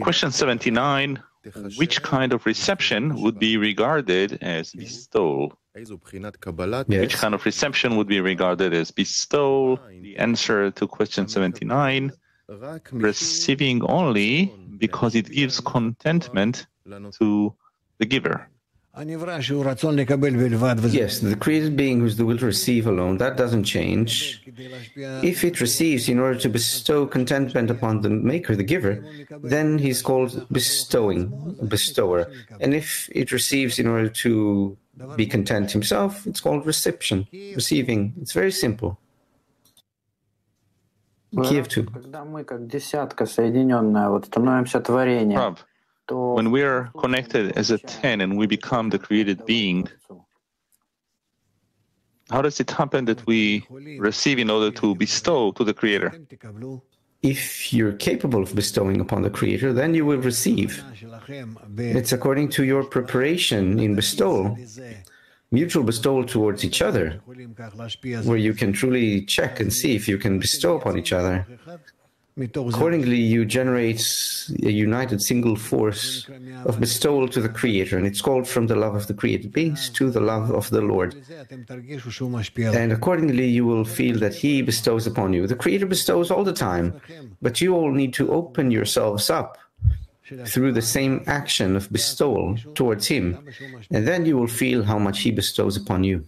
Question 79 Which kind of reception would be regarded as bestowal? Which kind of reception would be regarded as bestowal? The answer to question 79 receiving only because it gives contentment to the giver. Yes, the created being who's the will to receive alone, that doesn't change. If it receives in order to bestow contentment upon the maker, the giver, then he's called bestowing, bestower. And if it receives in order to be content himself, it's called reception, receiving. It's very simple. Kiev 2. Rav, when we are connected as a 10 and we become the created being, how does it happen that we receive in order to bestow to the Creator? If you're capable of bestowing upon the Creator, then you will receive. It's according to your preparation in bestowal, mutual bestowal towards each other, where you can truly check and see if you can bestow upon each other. Accordingly, you generate a united single force of bestowal to the Creator, and it's called from the love of the created beings to the love of the Lord. And accordingly, you will feel that He bestows upon you. The Creator bestows all the time, but you all need to open yourselves up through the same action of bestowal towards Him, and then you will feel how much He bestows upon you.